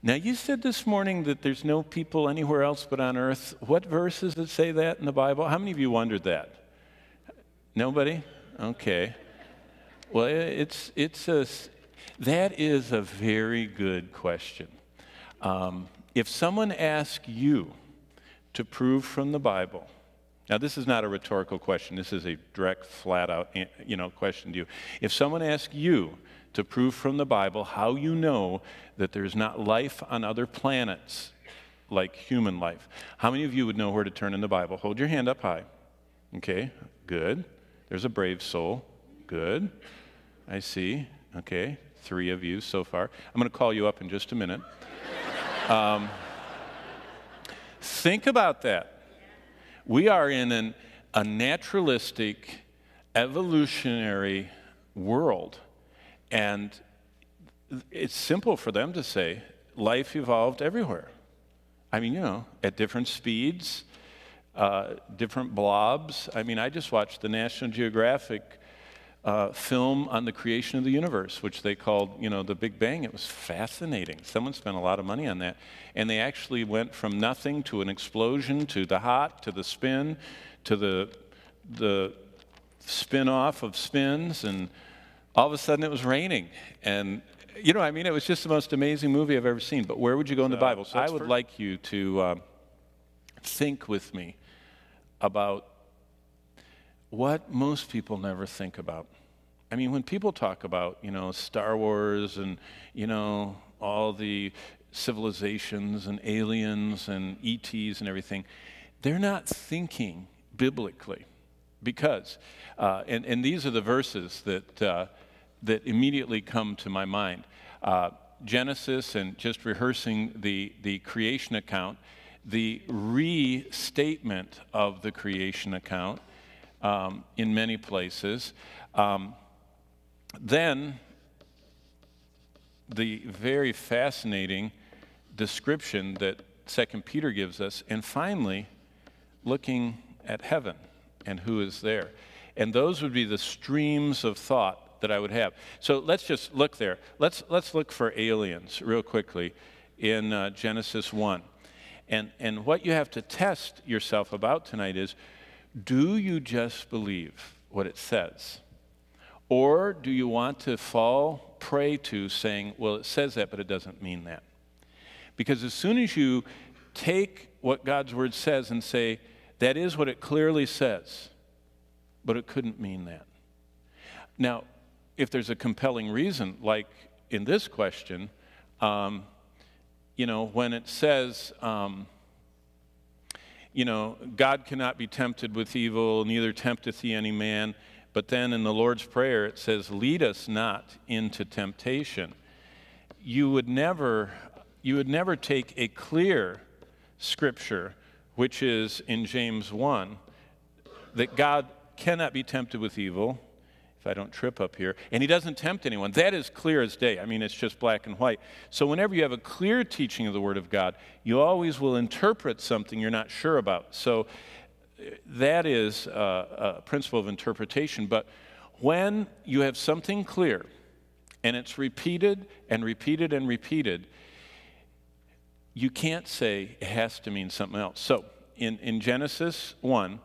Now, you said this morning that there's no people anywhere else but on earth. What verses that say that in the Bible? How many of you wondered that? Nobody? Okay. Well, it's, it's a, that is a very good question. Um, if someone asks you to prove from the Bible, now this is not a rhetorical question, this is a direct, flat out you know, question to you. If someone asks you to prove from the Bible how you know that there's not life on other planets like human life. How many of you would know where to turn in the Bible? Hold your hand up high. Okay, good. There's a brave soul. Good. I see. Okay, three of you so far. I'm going to call you up in just a minute. Um, think about that. We are in an, a naturalistic, evolutionary world and it's simple for them to say life evolved everywhere. I mean, you know, at different speeds, uh, different blobs. I mean, I just watched the National Geographic uh, film on the creation of the universe, which they called, you know, the Big Bang. It was fascinating. Someone spent a lot of money on that. And they actually went from nothing to an explosion to the hot to the spin to the, the spin off of spins and all of a sudden it was raining. And, you know, I mean, it was just the most amazing movie I've ever seen. But where would you go in the Bible? So I would like you to uh, think with me about what most people never think about. I mean, when people talk about, you know, Star Wars and, you know, all the civilizations and aliens and ETs and everything, they're not thinking biblically because, uh, and, and these are the verses that, uh, that immediately come to my mind. Uh, Genesis and just rehearsing the, the creation account, the restatement of the creation account um, in many places. Um, then the very fascinating description that Second Peter gives us, and finally, looking at heaven and who is there. And those would be the streams of thought that I would have. So let's just look there. Let's, let's look for aliens real quickly in uh, Genesis 1. And, and what you have to test yourself about tonight is do you just believe what it says? Or do you want to fall prey to saying, well, it says that, but it doesn't mean that? Because as soon as you take what God's word says and say, that is what it clearly says, but it couldn't mean that. Now, if there's a compelling reason, like in this question, um, you know, when it says, um, you know, God cannot be tempted with evil, neither tempteth he any man. But then in the Lord's Prayer, it says, lead us not into temptation. You would never, you would never take a clear scripture, which is in James 1, that God cannot be tempted with evil, if I don't trip up here. And he doesn't tempt anyone. That is clear as day. I mean, it's just black and white. So whenever you have a clear teaching of the Word of God, you always will interpret something you're not sure about. So uh, that is a, a principle of interpretation. But when you have something clear and it's repeated and repeated and repeated, you can't say it has to mean something else. So in, in Genesis 1,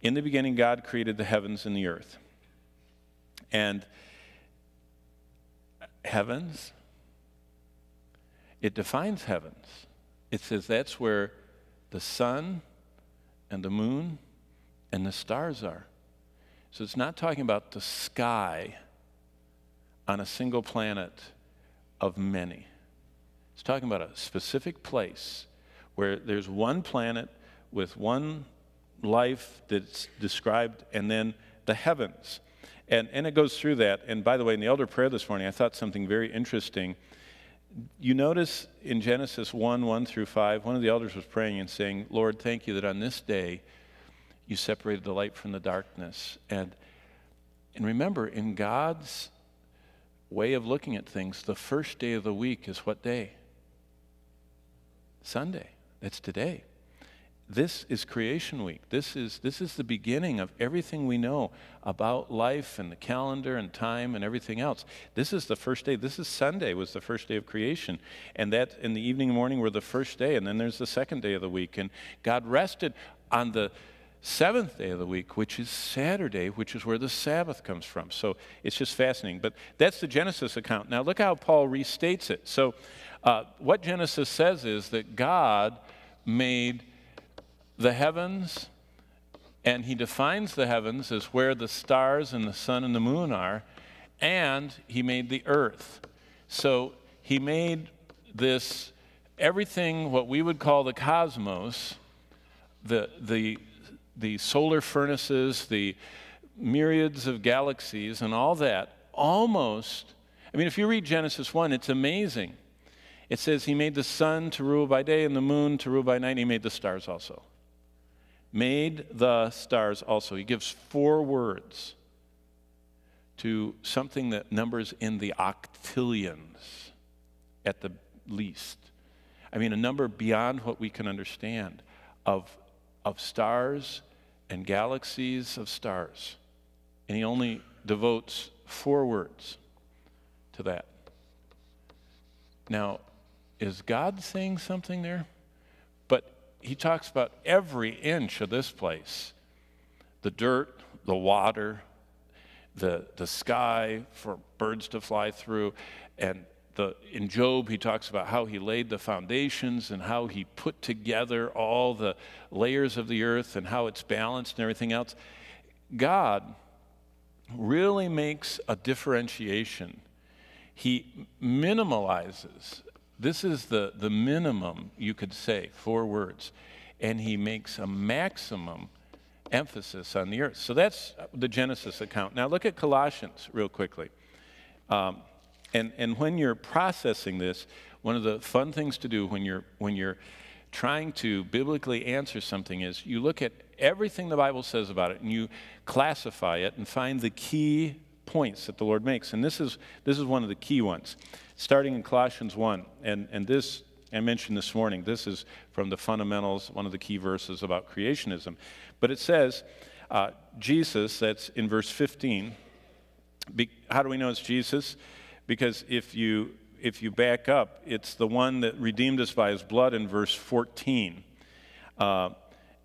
in the beginning, God created the heavens and the earth. And heavens, it defines heavens. It says that's where the sun and the moon and the stars are. So it's not talking about the sky on a single planet of many. It's talking about a specific place where there's one planet with one life that's described, and then the heavens. And, and it goes through that. And by the way, in the elder prayer this morning, I thought something very interesting. You notice in Genesis 1 1 through 5, one of the elders was praying and saying, Lord, thank you that on this day you separated the light from the darkness. And, and remember, in God's way of looking at things, the first day of the week is what day? Sunday. That's today. This is creation week. This is, this is the beginning of everything we know about life and the calendar and time and everything else. This is the first day. This is Sunday was the first day of creation. And that in the evening and morning were the first day. And then there's the second day of the week. And God rested on the seventh day of the week, which is Saturday, which is where the Sabbath comes from. So it's just fascinating. But that's the Genesis account. Now look how Paul restates it. So uh, what Genesis says is that God made the heavens, and he defines the heavens as where the stars and the sun and the moon are, and he made the earth. So he made this everything what we would call the cosmos, the, the, the solar furnaces, the myriads of galaxies, and all that, almost. I mean, if you read Genesis 1, it's amazing. It says he made the sun to rule by day and the moon to rule by night, and he made the stars also made the stars also. He gives four words to something that numbers in the octillions at the least. I mean, a number beyond what we can understand of, of stars and galaxies of stars. And he only devotes four words to that. Now, is God saying something there? He talks about every inch of this place the dirt, the water, the, the sky for birds to fly through. And the, in Job, he talks about how he laid the foundations and how he put together all the layers of the earth and how it's balanced and everything else. God really makes a differentiation. He minimalizes this is the, the minimum you could say, four words. And he makes a maximum emphasis on the earth. So that's the Genesis account. Now look at Colossians real quickly. Um, and, and when you're processing this, one of the fun things to do when you're, when you're trying to biblically answer something is you look at everything the Bible says about it and you classify it and find the key points that the Lord makes. And this is, this is one of the key ones starting in Colossians 1. And, and this, I mentioned this morning, this is from the fundamentals, one of the key verses about creationism. But it says, uh, Jesus, that's in verse 15. Be, how do we know it's Jesus? Because if you, if you back up, it's the one that redeemed us by his blood in verse 14. Uh,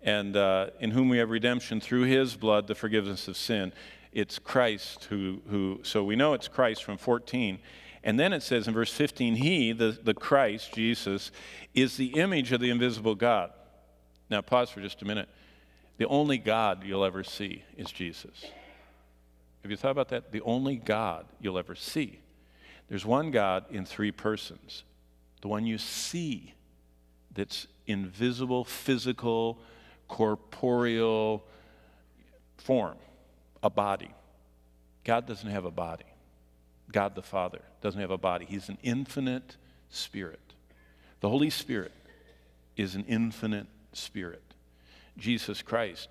and uh, in whom we have redemption through his blood, the forgiveness of sin. It's Christ who, who, so we know it's Christ from 14. And then it says in verse 15, He, the, the Christ, Jesus, is the image of the invisible God. Now, pause for just a minute. The only God you'll ever see is Jesus. Have you thought about that? The only God you'll ever see. There's one God in three persons. The one you see that's invisible, physical, corporeal form, a body. God doesn't have a body. God the Father doesn't have a body, He's an infinite spirit. The Holy Spirit is an infinite spirit. Jesus Christ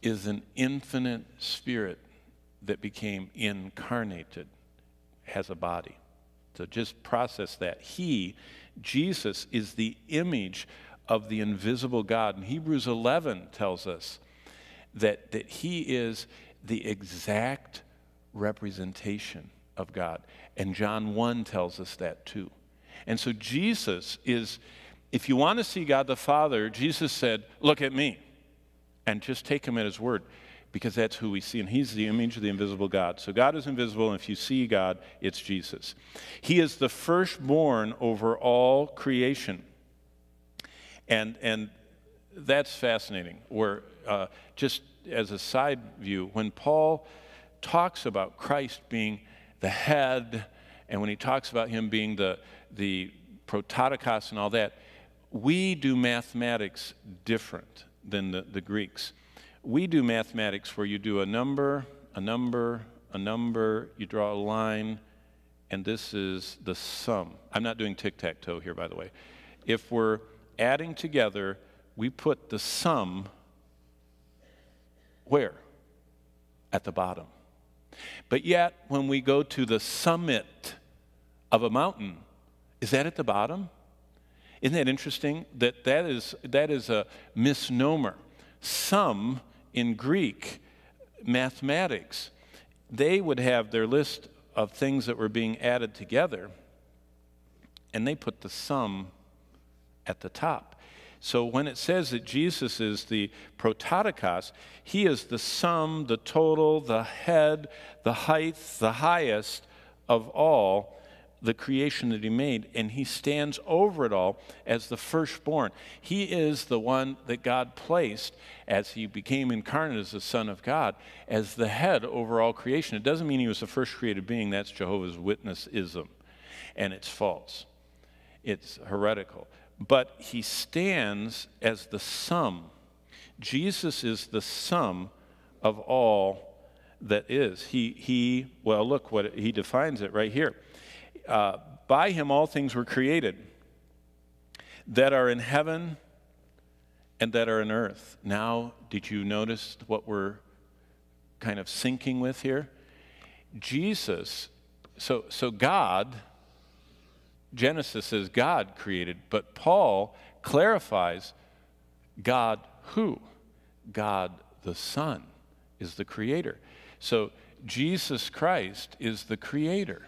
is an infinite spirit that became incarnated, has a body. So just process that. He, Jesus, is the image of the invisible God. And Hebrews 11 tells us that, that He is the exact representation of God. And John 1 tells us that too. And so Jesus is, if you want to see God the Father, Jesus said, Look at me. And just take him at his word because that's who we see. And he's the image of the invisible God. So God is invisible, and if you see God, it's Jesus. He is the firstborn over all creation. And, and that's fascinating. Where, uh, just as a side view, when Paul talks about Christ being the head, and when he talks about him being the, the prototokos and all that, we do mathematics different than the, the Greeks. We do mathematics where you do a number, a number, a number, you draw a line, and this is the sum. I'm not doing tic tac toe here, by the way. If we're adding together, we put the sum where? At the bottom. But yet, when we go to the summit of a mountain, is that at the bottom? Isn't that interesting? That that is, that is a misnomer. Some in Greek mathematics, they would have their list of things that were being added together, and they put the sum at the top. So when it says that Jesus is the prototokos, he is the sum, the total, the head, the height, the highest of all the creation that he made, and he stands over it all as the firstborn. He is the one that God placed as he became incarnate as the Son of God, as the head over all creation. It doesn't mean he was the first created being, that's Jehovah's Witnessism, and it's false, it's heretical but he stands as the sum. Jesus is the sum of all that is. He, he well, look what he defines it right here. Uh, by him all things were created that are in heaven and that are in earth. Now, did you notice what we're kind of syncing with here? Jesus, so, so God Genesis says God created, but Paul clarifies God who? God the Son is the creator. So Jesus Christ is the creator.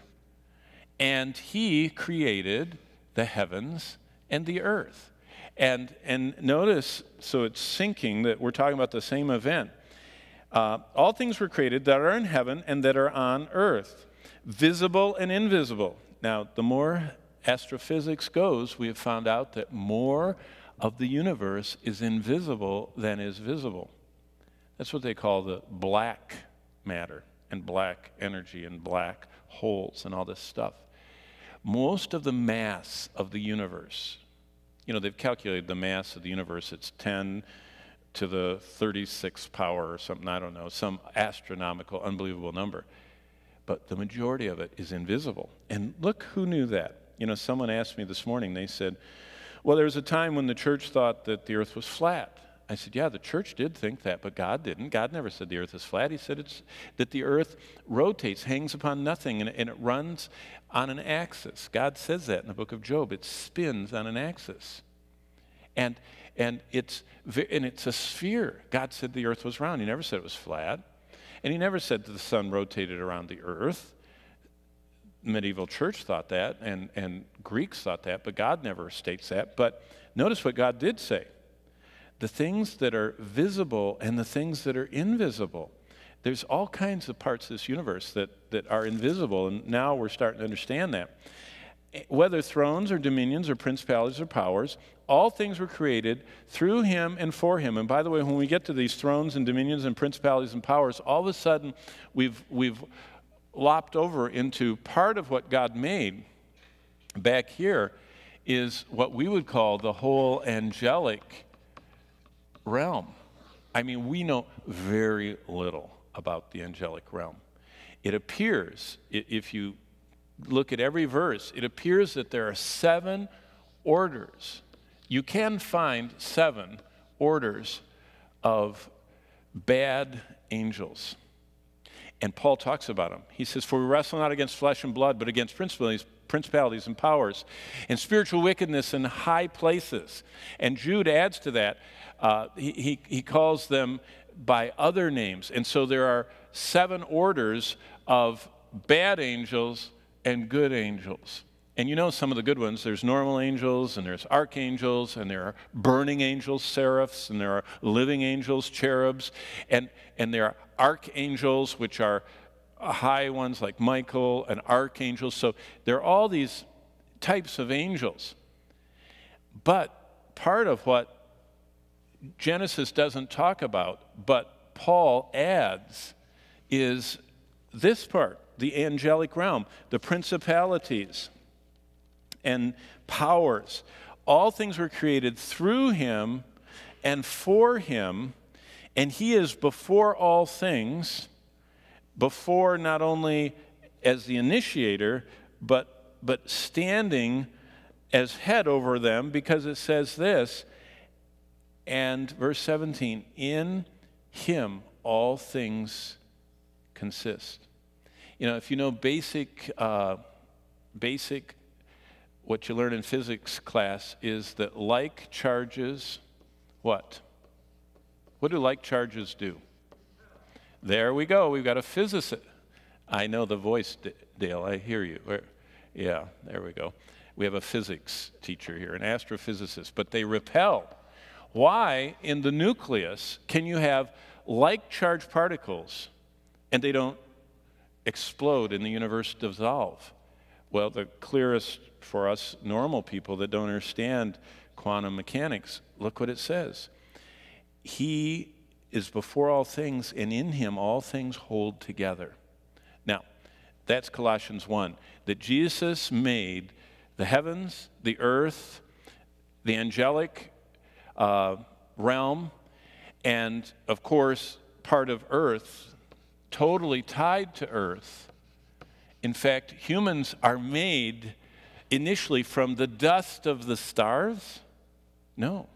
And he created the heavens and the earth. And, and notice, so it's syncing that we're talking about the same event. Uh, all things were created that are in heaven and that are on earth, visible and invisible. Now, the more astrophysics goes, we have found out that more of the universe is invisible than is visible. That's what they call the black matter and black energy and black holes and all this stuff. Most of the mass of the universe, you know, they've calculated the mass of the universe, it's 10 to the 36th power or something, I don't know, some astronomical, unbelievable number. But the majority of it is invisible. And look who knew that. You know, someone asked me this morning, they said, Well, there was a time when the church thought that the earth was flat. I said, Yeah, the church did think that, but God didn't. God never said the earth is flat. He said it's, that the earth rotates, hangs upon nothing, and, and it runs on an axis. God says that in the book of Job. It spins on an axis. And, and, it's, and it's a sphere. God said the earth was round. He never said it was flat. And he never said that the sun rotated around the earth medieval church thought that, and, and Greeks thought that, but God never states that. But notice what God did say the things that are visible and the things that are invisible. There's all kinds of parts of this universe that, that are invisible, and now we're starting to understand that. Whether thrones or dominions or principalities or powers, all things were created through him and for him. And by the way, when we get to these thrones and dominions and principalities and powers, all of a sudden we've, we've lopped over into part of what God made back here is what we would call the whole angelic realm. I mean, we know very little about the angelic realm. It appears, if you look at every verse, it appears that there are seven orders. You can find seven orders of bad angels. And Paul talks about them. He says, For we wrestle not against flesh and blood, but against principalities, principalities and powers, and spiritual wickedness in high places. And Jude adds to that, uh, he, he, he calls them by other names. And so there are seven orders of bad angels and good angels. And you know some of the good ones. There's normal angels, and there's archangels, and there are burning angels, seraphs, and there are living angels, cherubs, and, and there are archangels, which are high ones like Michael, and archangels. So there are all these types of angels. But part of what Genesis doesn't talk about, but Paul adds, is this part the angelic realm, the principalities and powers. All things were created through him and for him, and he is before all things, before not only as the initiator, but, but standing as head over them, because it says this, and verse 17, in him all things consist. You know, if you know basic, uh, basic what you learn in physics class is that like charges, what? What do like charges do? There we go. We've got a physicist. I know the voice, Dale. I hear you. Yeah, there we go. We have a physics teacher here, an astrophysicist, but they repel. Why, in the nucleus, can you have like charged particles and they don't explode and the universe dissolve? Well, the clearest for us normal people that don't understand quantum mechanics, look what it says. He is before all things, and in him all things hold together. Now, that's Colossians 1 that Jesus made the heavens, the earth, the angelic uh, realm, and of course, part of earth, totally tied to earth. In fact, humans are made initially from the dust of the stars? No.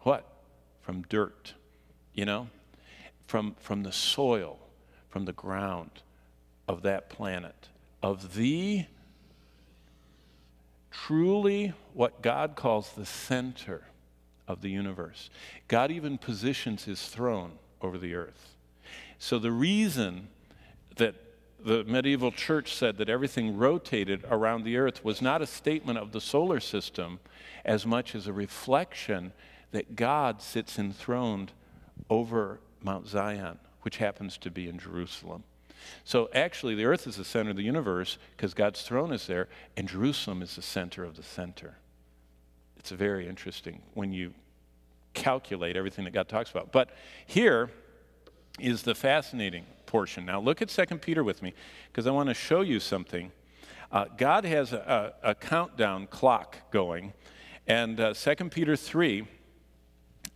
What? From dirt, you know? From, from the soil, from the ground of that planet, of the truly what God calls the center of the universe. God even positions his throne over the earth. So the reason that the medieval church said that everything rotated around the earth was not a statement of the solar system as much as a reflection that God sits enthroned over Mount Zion, which happens to be in Jerusalem. So actually, the earth is the center of the universe because God's throne is there, and Jerusalem is the center of the center. It's very interesting when you calculate everything that God talks about. But here is the fascinating portion. Now, look at 2 Peter with me because I want to show you something. Uh, God has a, a, countdown clock going, and uh, 2 Peter 3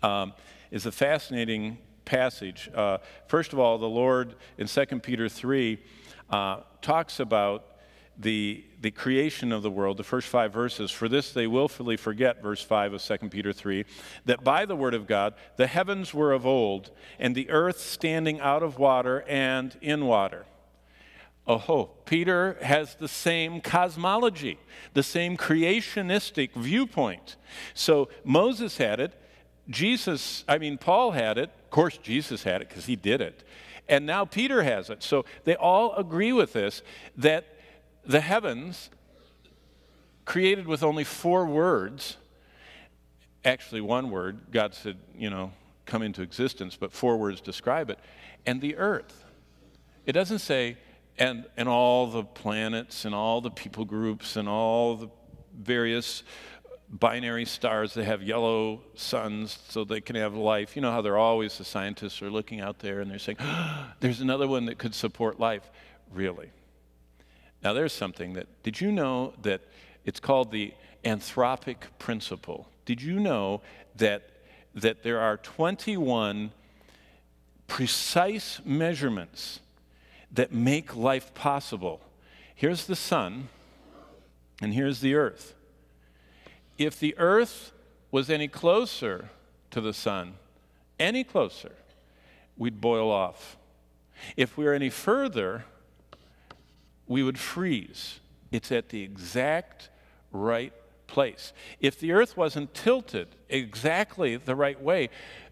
um, is a fascinating passage. Uh, first of all, the Lord in 2 Peter 3 uh, talks about the, the creation of the world, the first five verses. For this they willfully forget, verse 5 of 2 Peter 3, that by the word of God the heavens were of old, and the earth standing out of water and in water. Oh, Peter has the same cosmology, the same creationistic viewpoint. So Moses had it, Jesus, I mean, Paul had it. Of course, Jesus had it because he did it. And now Peter has it. So they all agree with this that the heavens, created with only four words, actually one word, God said, you know, come into existence, but four words describe it, and the earth. It doesn't say, and, and all the planets and all the people groups and all the various binary stars that have yellow suns so they can have life. You know how they're always, the scientists are looking out there and they're saying, oh, there's another one that could support life. Really? Now, there's something that, did you know that it's called the anthropic principle? Did you know that, that there are 21 precise measurements that make life possible? Here's the sun, and here's the earth if the earth was any closer to the sun, any closer, we'd boil off. If we were any further, we would freeze. It's at the exact right place. If the earth wasn't tilted exactly the right way,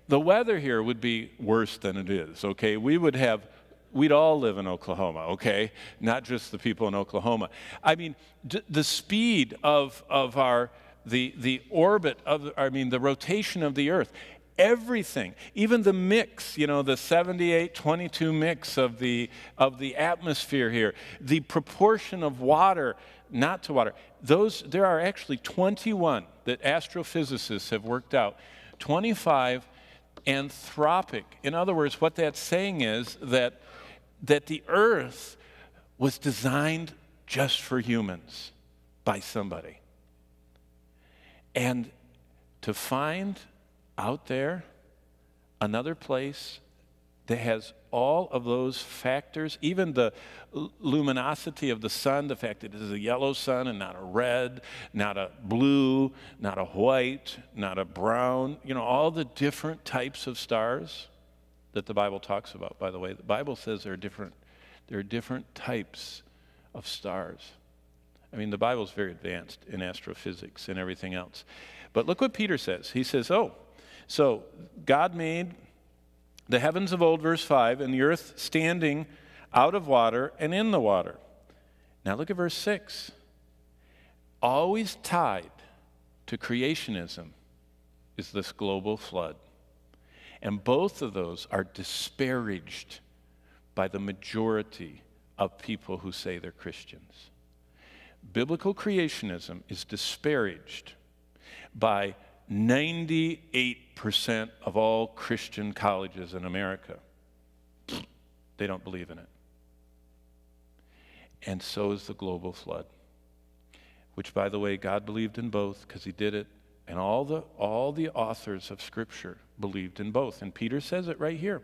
the weather here would be worse than it is, okay? We would have we'd all live in Oklahoma, okay? Not just the people in Oklahoma. I mean, d- the speed of, of our the, the orbit of, I mean, the rotation of the earth, everything, even the mix, you know, the 78 22 mix of the, of the atmosphere here, the proportion of water, not to water, those, there are actually 21 that astrophysicists have worked out, 25 anthropic. In other words, what that's saying is that, that the earth was designed just for humans by somebody. And to find out there another place that has all of those factors, even the luminosity of the sun, the fact that it is a yellow sun and not a red, not a blue, not a white, not a brown, you know, all the different types of stars that the Bible talks about, by the way. The Bible says there are different, there are different types of stars. I mean, the Bible's very advanced in astrophysics and everything else. But look what Peter says. He says, Oh, so God made the heavens of old, verse 5, and the earth standing out of water and in the water. Now look at verse 6. Always tied to creationism is this global flood. And both of those are disparaged by the majority of people who say they're Christians. Biblical creationism is disparaged by 98% of all Christian colleges in America. They don't believe in it. And so is the global flood, which, by the way, God believed in both because He did it. And all the, all the authors of Scripture believed in both. And Peter says it right here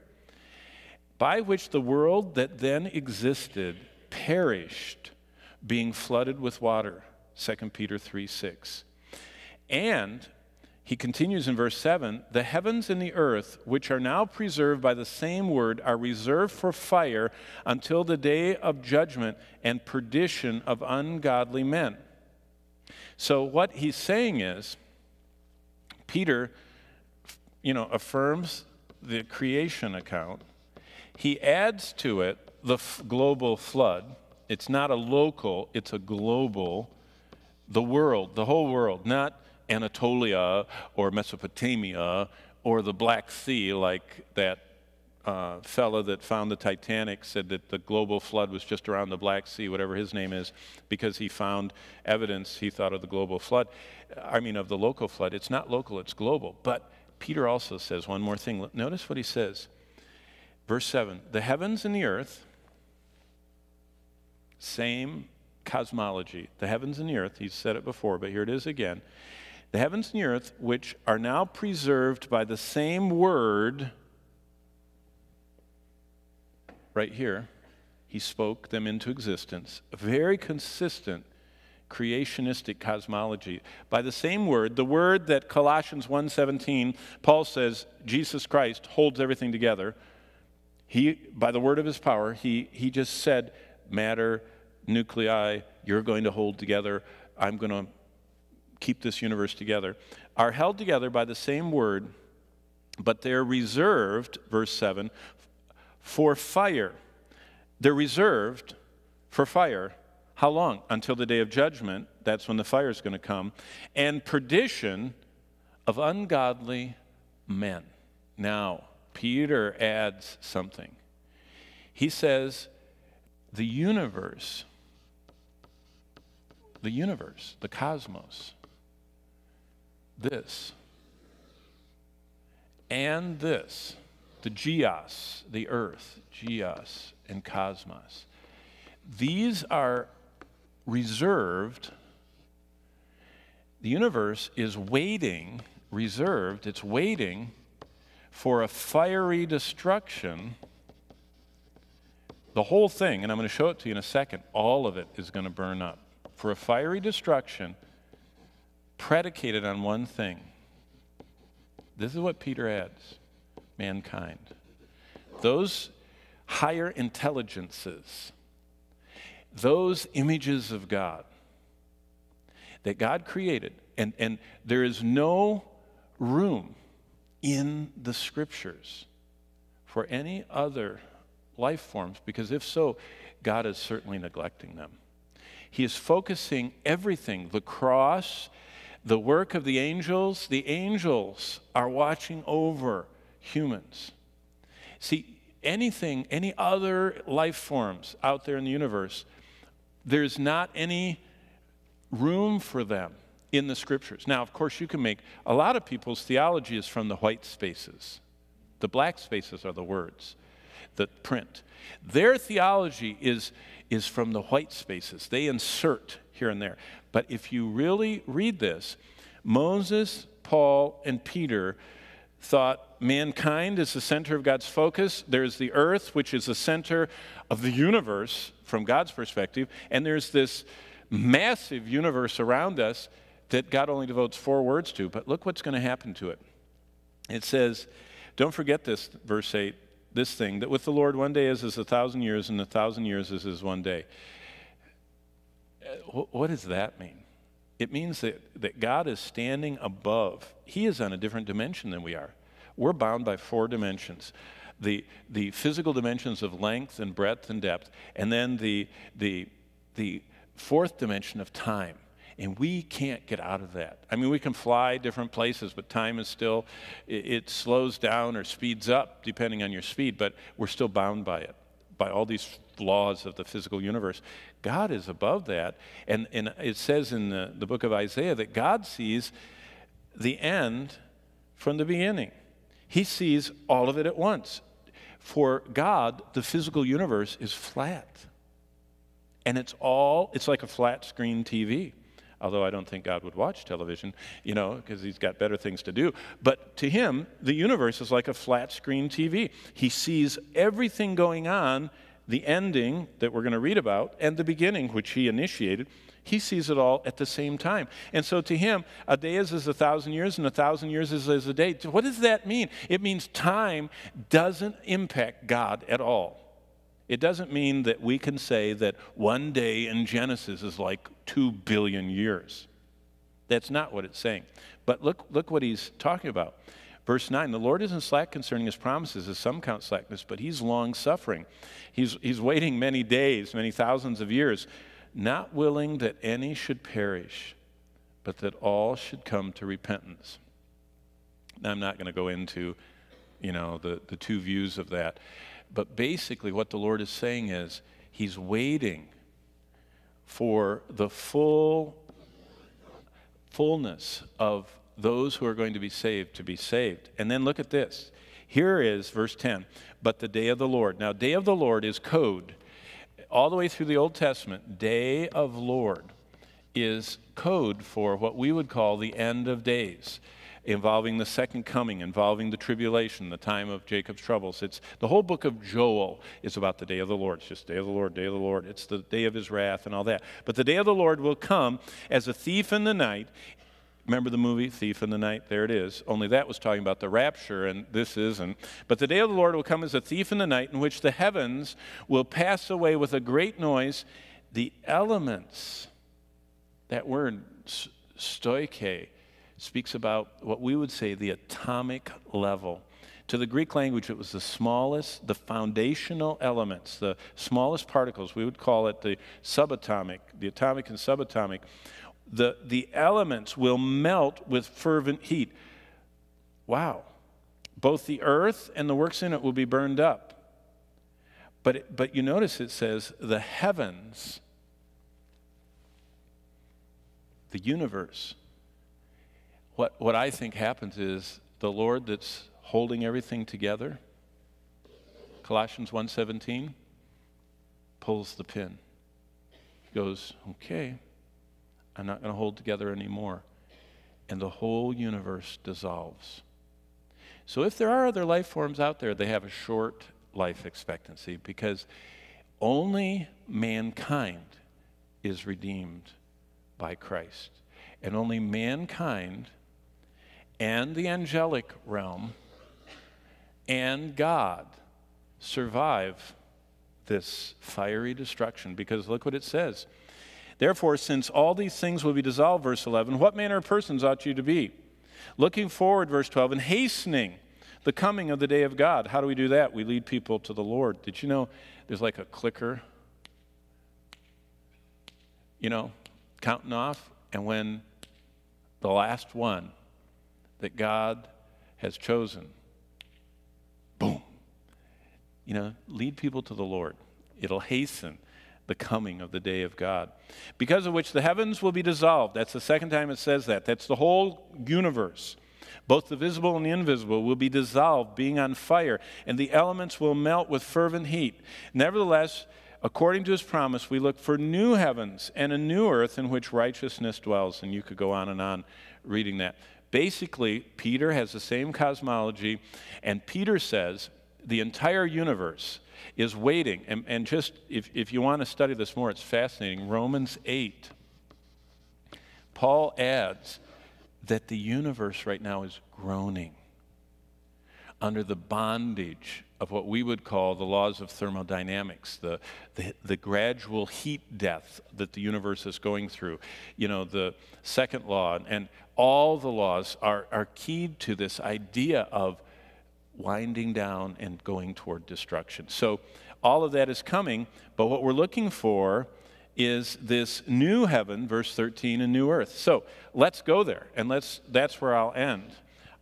by which the world that then existed perished, being flooded with water. 2 Peter 3 6. And he continues in verse 7 The heavens and the earth, which are now preserved by the same word, are reserved for fire until the day of judgment and perdition of ungodly men. So, what he's saying is, Peter, you know, affirms the creation account. He adds to it the f- global flood. It's not a local, it's a global, the world, the whole world, not Anatolia or Mesopotamia or the Black Sea, like that uh, fella that found the Titanic said that the global flood was just around the Black Sea, whatever his name is, because he found evidence he thought of the global flood. I mean, of the local flood. It's not local, it's global. But Peter also says one more thing. Notice what he says. Verse 7 The heavens and the earth, same cosmology. The heavens and the earth, he's said it before, but here it is again the heavens and the earth, which are now preserved by the same word, right here, he spoke them into existence. A very consistent creationistic cosmology. By the same word, the word that Colossians 1:17, Paul says Jesus Christ holds everything together. He by the word of his power, he he just said matter, nuclei, you're going to hold together. I'm going to keep this universe together, are held together by the same word, but they're reserved, verse 7, for fire. They're reserved for fire. How long? Until the day of judgment. That's when the fire is going to come. And perdition of ungodly men. Now, Peter adds something. He says, the universe, the universe, the cosmos, this and this the geos, the earth, geos and cosmos. These are reserved. The universe is waiting, reserved, it's waiting for a fiery destruction. The whole thing, and I'm going to show it to you in a second, all of it is going to burn up. For a fiery destruction predicated on one thing. This is what Peter adds mankind. Those higher intelligences, those images of God that God created, and, and there is no room in the scriptures for any other life forms, because if so, God is certainly neglecting them. He is focusing everything, the cross the work of the angels, the angels are watching over humans. See, anything, any other life forms out there in the universe, there's not any room for them in the scriptures. Now, of course, you can make a lot of people's theology is from the white spaces. The black spaces are the words, the print. Their theology is, is from the white spaces. They insert here and there. But if you really read this, Moses, Paul, and Peter thought mankind is the center of God's focus. There's the earth, which is the center of the universe from God's perspective. And there's this massive universe around us that God only devotes four words to. But look what's going to happen to it. It says, don't forget this, verse 8, this thing, that with the Lord one day is as a thousand years, and a thousand years is as one day Uh, what does that mean? It means that, that God is standing above. He is on a different dimension than we are. We're bound by four dimensions the, the physical dimensions of length and breadth and depth, and then the, the, the fourth dimension of time. And we can't get out of that. I mean, we can fly different places, but time is still, it, it slows down or speeds up depending on your speed, but we're still bound by it, by all these laws of the physical universe. God is above that. And, and it says in the, the book of Isaiah that God sees the end from the beginning. He sees all of it at once. For God, the physical universe is flat. And it's all, it's like a flat screen TV. Although I don't think God would watch television, you know, because he's got better things to do. But to him, the universe is like a flat screen TV. He sees everything going on, the ending that we're going to read about, and the beginning, which he initiated. He sees it all at the same time. And so to him, a day is as a thousand years, and a thousand years is as a day. What does that mean? It means time doesn't impact God at all. It doesn't mean that we can say that one day in Genesis is like two billion years. That's not what it's saying. But look, look what he's talking about. Verse 9 The Lord isn't slack concerning his promises, as some count slackness, but he's long suffering. He's, he's waiting many days, many thousands of years not willing that any should perish, but that all should come to repentance. Now, I'm not going to go into, you know, the, the two views of that. But basically, what the Lord is saying is, He's waiting for the full fullness of those who are going to be saved to be saved. And then look at this. Here is verse 10. But the day of the Lord. Now, day of the Lord is code all the way through the Old Testament, day of Lord is code for what we would call the end of days involving the second coming, involving the tribulation, the time of Jacob's troubles. It's the whole book of Joel is about the day of the Lord. It's just day of the Lord, day of the Lord. It's the day of his wrath and all that. But the day of the Lord will come as a thief in the night, Remember the movie Thief in the Night? There it is. Only that was talking about the rapture, and this isn't. But the day of the Lord will come as a thief in the night, in which the heavens will pass away with a great noise. The elements, that word, stoike, speaks about what we would say the atomic level. To the Greek language, it was the smallest, the foundational elements, the smallest particles. We would call it the subatomic, the atomic and subatomic the, the elements will melt with fervent heat. Wow. Both the earth and the works in it will be burned up. But, it, but you notice it says the heavens, the universe. What, what I think happens is the Lord that's holding everything together, Colossians 1.17, pulls the pin. He Goes, okay, I'm not going to hold together anymore. And the whole universe dissolves. So, if there are other life forms out there, they have a short life expectancy because only mankind is redeemed by Christ. And only mankind and the angelic realm and God survive this fiery destruction because look what it says Therefore, since all these things will be dissolved, verse 11, what manner of persons ought you to be? Looking forward, verse 12, and hastening the coming of the day of God. How do we do that? We lead people to the Lord. Did you know there's like a clicker? You know, counting off, and when the last one that God has chosen, boom, you know, lead people to the Lord. It'll hasten the coming of the day of God. Because of which the heavens will be dissolved. That's the second time it says that. That's the whole universe. Both the visible and the invisible will be dissolved, being on fire, and the elements will melt with fervent heat. Nevertheless, according to his promise, we look for new heavens and a new earth in which righteousness dwells. And you could go on and on reading that. Basically, Peter has the same cosmology, and Peter says the entire universe is waiting. And, and just, if, if you want to study this more, it's fascinating. Romans 8, Paul adds that the universe right now is groaning under the bondage of what we would call the laws of thermodynamics, the, the, the, gradual heat death that the universe is going through. You know, the second law, and all the laws are, are keyed to this idea of winding down and going toward destruction. So all of that is coming, but what we're looking for is this new heaven, verse 13, and new earth. So let's go there, and let's, that's where I'll end.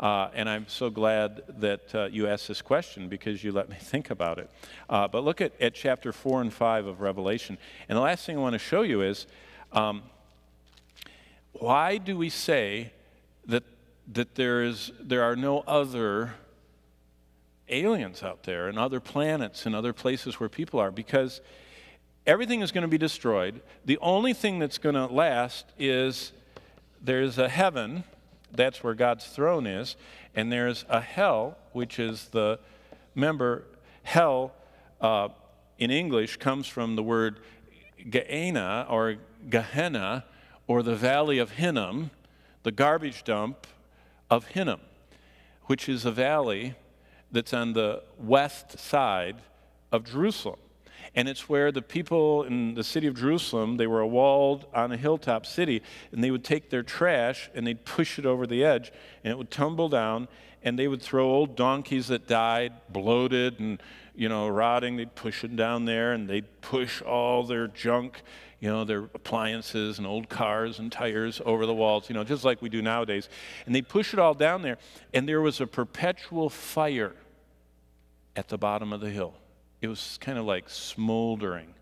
Uh, and I'm so glad that uh, you asked this question because you let me think about it. Uh, but look at, at chapter 4 and 5 of Revelation. And the last thing I want to show you is um, why do we say that, that there, is, there are no other aliens out there and other planets and other places where people are? Because everything is going to be destroyed. The only thing that's going to last is there's a heaven that's where God's throne is. And there's a hell, which is the, remember, hell uh, in English comes from the word Gehenna or Gehenna or the valley of Hinnom, the garbage dump of Hinnom, which is a valley that's on the west side of Jerusalem. And it's where the people in the city of Jerusalem, they were a walled on a hilltop city, and they would take their trash and they'd push it over the edge, and it would tumble down, and they would throw old donkeys that died, bloated and, you know, rotting, they'd push it down there, and they'd push all their junk, you know, their appliances and old cars and tires over the walls, you know, just like we do nowadays. And they'd push it all down there, and there was a perpetual fire at the bottom of the hill it was kind of like smoldering.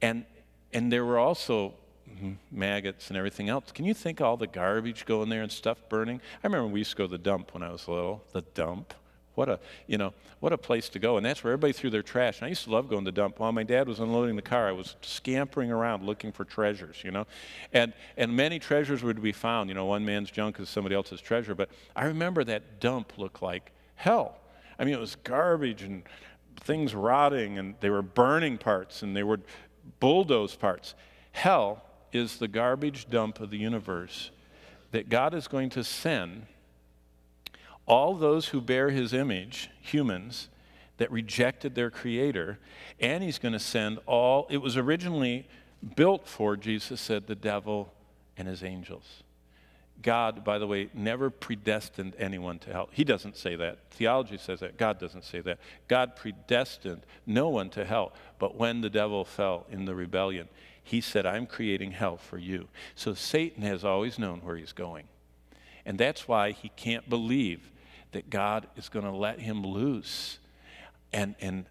And, and there were also mm-hmm, maggots and everything else. Can you think all the garbage going there and stuff burning? I remember we used to go to the dump when I was little. The dump. What a, you know, what a place to go. And that's where everybody threw their trash. And I used to love going to the dump. While my dad was unloading the car, I was scampering around looking for treasures, you know. And, and many treasures to be found. You know, one man's junk is somebody else's treasure. But I remember that dump looked like hell. I mean, it was garbage and things rotting and they were burning parts and they were bulldoze parts. Hell is the garbage dump of the universe that God is going to send all those who bear his image, humans, that rejected their creator, and he's going to send all, it was originally built for, Jesus said, the devil and his angels. God, by the way, never predestined anyone to hell. He doesn't say that. Theology says that. God doesn't say that. God predestined no one to hell. But when the devil fell in the rebellion, he said, I'm creating hell for you. So Satan has always known where he's going. And that's why he can't believe that God is going to let him loose and, and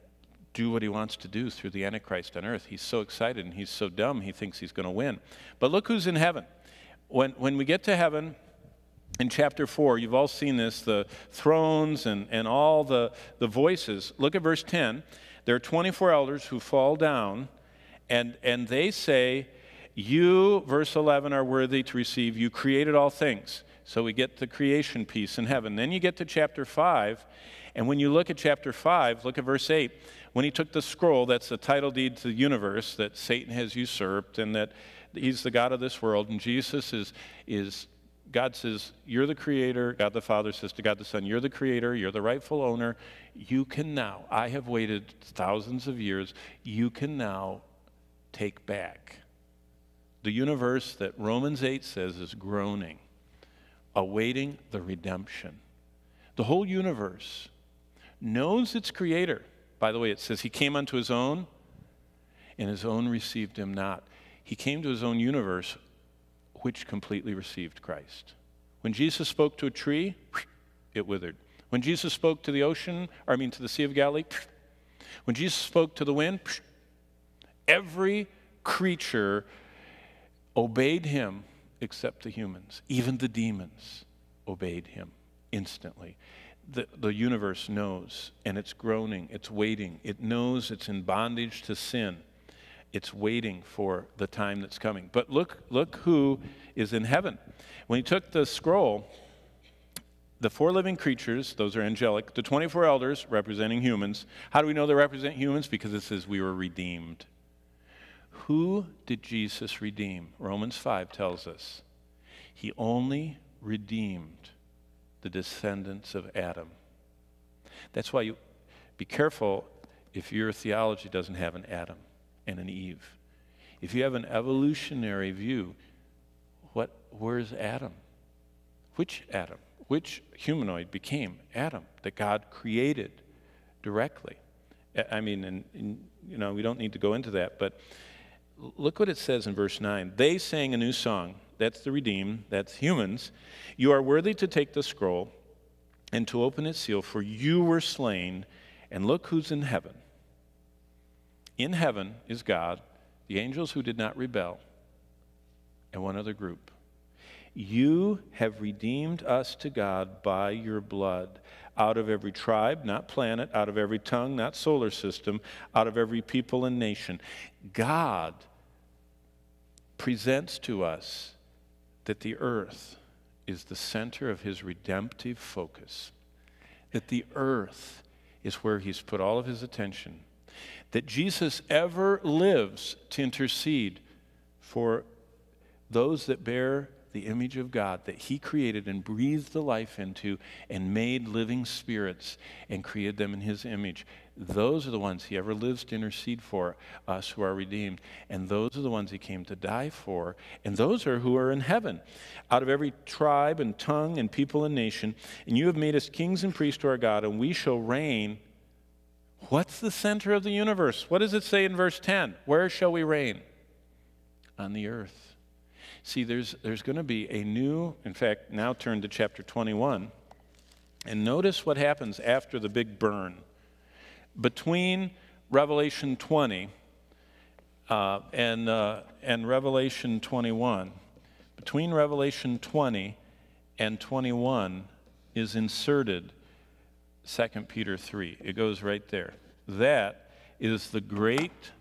do what he wants to do through the Antichrist on earth. He's so excited and he's so dumb, he thinks he's going to win. But look who's in heaven when, when we get to heaven, in chapter 4, you've all seen this the thrones and, and all the, the voices. Look at verse 10. There are 24 elders who fall down, and, and they say, You, verse 11, are worthy to receive. You created all things. So we get the creation piece in heaven. Then you get to chapter 5, and when you look at chapter 5, look at verse 8. When he took the scroll, that's the title deed to the universe that Satan has usurped and that He's the God of this world, and Jesus is, is God says, You're the creator. God the Father says to God the Son, You're the creator. You're the rightful owner. You can now, I have waited thousands of years, you can now take back. The universe that Romans 8 says is groaning, awaiting the redemption. The whole universe knows its creator. By the way, it says he came unto his own, and his own received him not. He came to his own universe, which completely received Christ. When Jesus spoke to a tree, it withered. When Jesus spoke to the ocean, or I mean to the Sea of Galilee, when Jesus spoke to the wind, every creature obeyed him except the humans. Even the demons obeyed him instantly. The, the universe knows, and it's groaning, it's waiting. It knows it's in bondage to sin it's waiting for the time that's coming. But look, look who is in heaven. When he took the scroll, the four living creatures, those are angelic, the 24 elders representing humans. How do we know they represent humans? Because it says we were redeemed. Who did Jesus redeem? Romans 5 tells us. He only redeemed the descendants of Adam. That's why you be careful if your theology doesn't have an Adam and an Eve. If you have an evolutionary view, what, where's Adam? Which Adam? Which humanoid became Adam that God created directly? I mean, and, and, you know, we don't need to go into that, but look what it says in verse 9. They sang a new song. That's the redeemed, that's humans. You are worthy to take the scroll and to open its seal, for you were slain, and look who's in heaven. In heaven is God, the angels who did not rebel, and one other group. You have redeemed us to God by your blood, out of every tribe, not planet, out of every tongue, not solar system, out of every people and nation. God presents to us that the earth is the center of his redemptive focus, that the earth is where he's put all of his attention, that Jesus ever lives to intercede for those that bear the image of God that He created and breathed the life into and made living spirits and created them in His image. Those are the ones He ever lives to intercede for, us who are redeemed. And those are the ones He came to die for. And those are who are in heaven, out of every tribe and tongue and people and nation. And you have made us kings and priests to our God, and we shall reign. What's the center of the universe? What does it say in verse 10? Where shall we reign? On the earth. See, there's, there's going to be a new, in fact, now turn to chapter 21, and notice what happens after the big burn. Between Revelation 20 uh, and, uh, and Revelation 21, between Revelation 20 and 21 is inserted 2 Peter 3. It goes right there. That is the great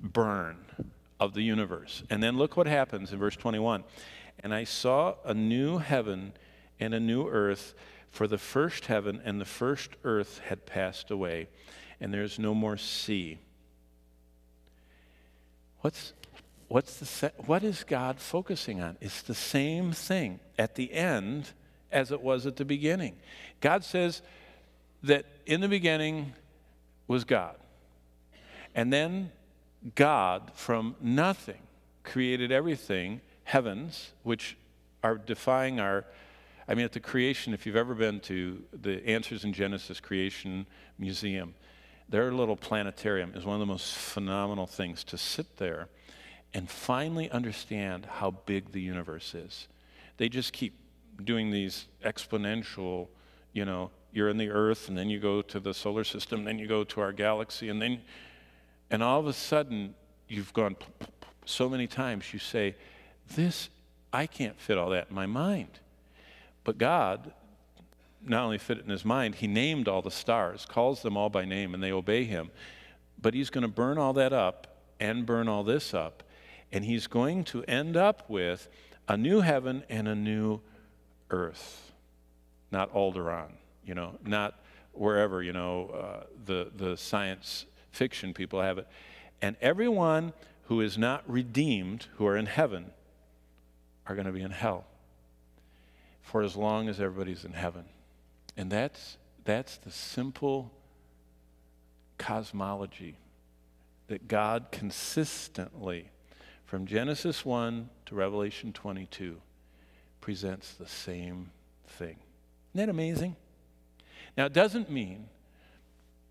burn of the universe. And then look what happens in verse 21. And I saw a new heaven and a new earth, for the first heaven and the first earth had passed away, and there's no more sea. What's, what's the, what is God focusing on? It's the same thing at the end as it was at the beginning. God says that in the beginning was God. And then God from nothing created everything, heavens, which are defying our. I mean, at the creation, if you've ever been to the Answers in Genesis Creation Museum, their little planetarium is one of the most phenomenal things to sit there and finally understand how big the universe is. They just keep doing these exponential, you know, you're in the earth and then you go to the solar system, then you go to our galaxy, and then and all of a sudden, you've gone so many times, you say, This, I can't fit all that in my mind. But God not only fit it in his mind, he named all the stars, calls them all by name, and they obey him. But he's going to burn all that up and burn all this up. And he's going to end up with a new heaven and a new earth. Not Alderaan, you know, not wherever, you know, uh, the, the science fiction people have it. And everyone who is not redeemed, who are in heaven, are going to be in hell for as long as everybody's in heaven. And that's, that's the simple cosmology that God consistently, from Genesis 1 to Revelation 22, presents the same thing. Isn't that amazing? Now, it doesn't mean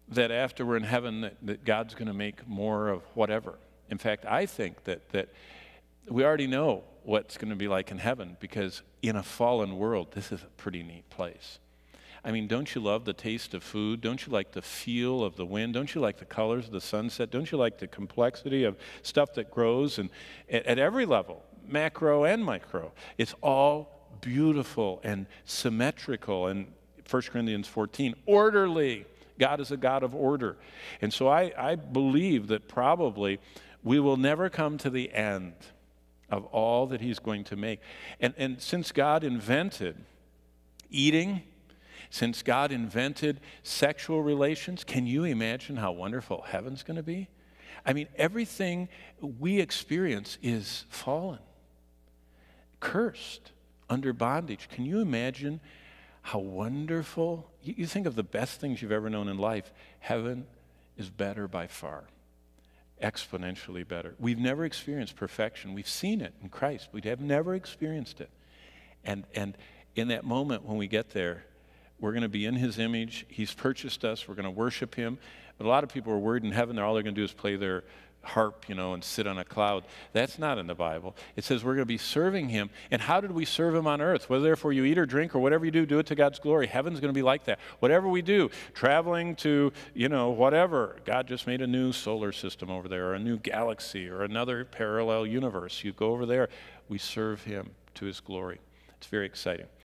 that after we're in heaven that, that God's going to make more of whatever. In fact, I think that, that we already know what's going to be like in heaven because in a fallen world, this is a pretty neat place. I mean, don't you love the taste of food? Don't you like the feel of the wind? Don't you like the colors of the sunset? Don't you like the complexity of stuff that grows and at, at every level, macro and micro? It's all beautiful and symmetrical and 1 Corinthians 14, orderly. God is a God of order. And so I, I believe that probably we will never come to the end of all that He's going to make. And, and since God invented eating, since God invented sexual relations, can you imagine how wonderful heaven's going to be? I mean, everything we experience is fallen, cursed, under bondage. Can you imagine how wonderful. You, you think of the best things you've ever known in life. Heaven is better by far, exponentially better. We've never experienced perfection. We've seen it in Christ, we have never experienced it. And, and in that moment when we get there, we're going to be in his image. He's purchased us. We're going to worship him. But a lot of people are worried in heaven, all they're going to do is play their harp, you know, and sit on a cloud. That's not in the Bible. It says we're going to be serving Him. And how did we serve Him on earth? Whether therefore you eat or drink or whatever you do, do it to God's glory. Heaven's going to be like that. Whatever we do, traveling to, you know, whatever. God just made a new solar system over there, or a new galaxy, or another parallel universe. You go over there, we serve Him to His glory. It's very exciting.